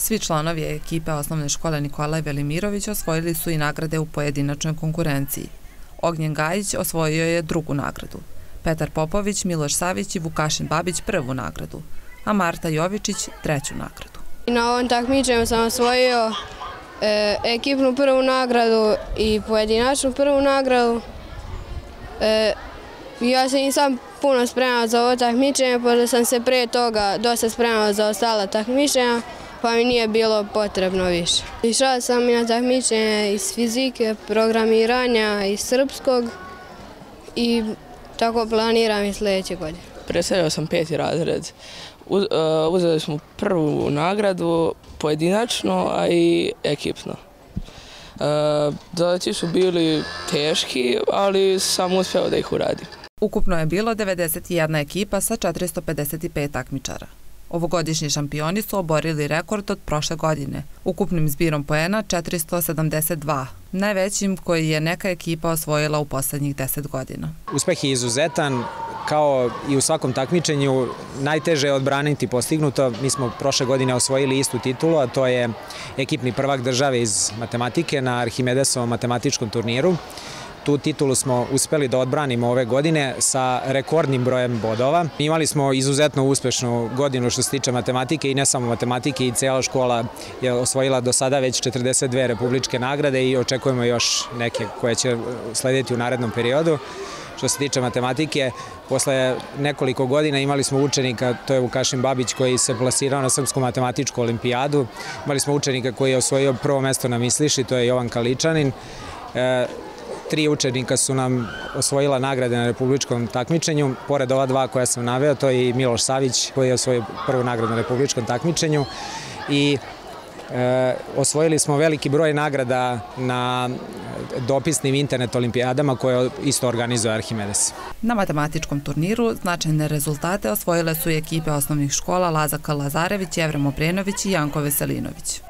Svi članovi ekipe osnovne škole Nikolaj Velimirović osvojili su i nagrade u pojedinačnoj konkurenciji. Ognjen Gajić osvojio je drugu nagradu. Petar Popović, Miloš Savić i Vukašin Babić prvu nagradu, a Marta Jovičić treću nagradu. Na ovom takmičenju sam osvojio e, ekipnu prvu nagradu i pojedinačnu prvu nagradu. E, ja se nisam puno spremao za ovo takmičenje, pošto sam se pre toga dosta spremao za ostala takmičenja, pa mi nije bilo potrebno više. Išao sam i na takmičenje iz fizike, programiranja, iz srpskog i tako planiram i sledeće godine. Predstavljao sam peti razred. Uz, uh, uzeli smo prvu nagradu pojedinačno, a i ekipno. Uh, Zadaći su bili teški, ali sam uspeo da ih uradim. Ukupno je bilo 91 ekipa sa 455 takmičara. Ovogodišnji šampioni su oborili rekord od prošle godine, ukupnim zbirom poena 472, najvećim koji je neka ekipa osvojila u poslednjih 10 godina. Uspeh je izuzetan, kao i u svakom takmičenju, najteže je odbraniti postignuto. Mi smo prošle godine osvojili istu titulu, a to je ekipni prvak države iz matematike na Arhimedesovom matematičkom turniru. Tu titulu smo uspeli da odbranimo ove godine sa rekordnim brojem bodova. Imali smo izuzetno uspešnu godinu što se tiče matematike i ne samo matematike i cela škola je osvojila do sada već 42 republičke nagrade i očekujemo još neke koje će slediti u narednom periodu. Što se tiče matematike, posle nekoliko godina imali smo učenika, to je Vukašin Babić koji se plasirao na Srpsku matematičku olimpijadu. Imali smo učenika koji je osvojio prvo mesto na Misliši, to je Jovan Kaličanin. E, tri učenika su nam osvojila nagrade na republičkom takmičenju. Pored ova dva koja sam naveo, to je i Miloš Savić koji je osvojio prvu nagradu na republičkom takmičenju i E, osvojili smo veliki broj nagrada na dopisnim internet olimpijadama koje isto organizuje Arhimedes. Na matematičkom turniru značajne rezultate osvojile su ekipe osnovnih škola Lazaka Lazarević, Jevrem Obrenović i Janko Veselinović.